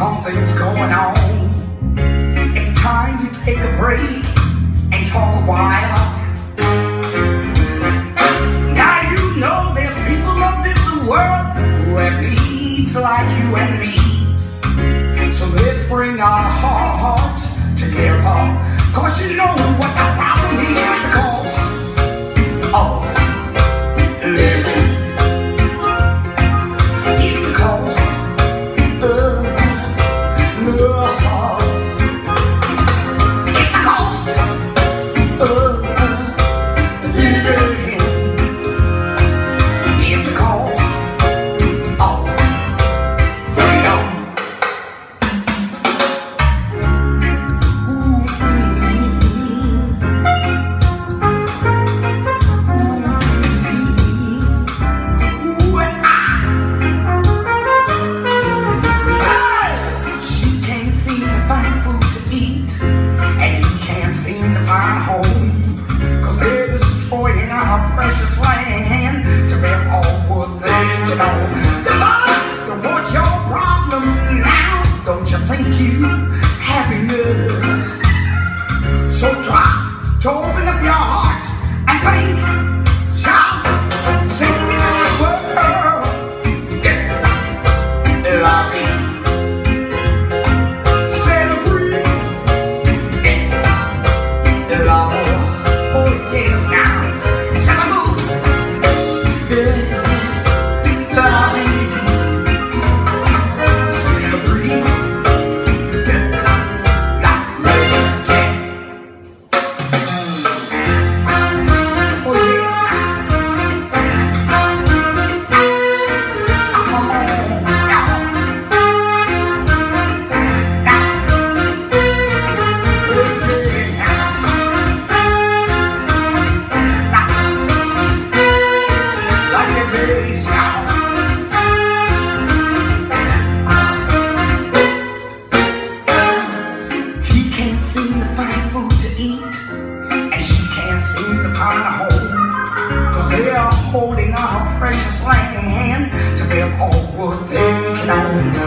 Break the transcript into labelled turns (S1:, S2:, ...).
S1: something's going on. It's time to take a break and talk a while. Now you know there's people of this world who have needs like you and me. So let's bring our hearts together. Cause you know what I home. Cause they're destroying our precious land to build all what they can own. The what's your problem now? Don't you think you have enough? So try to find food to eat, and she can't seem to find a home. Cause they are holding her precious land to build all good they can own.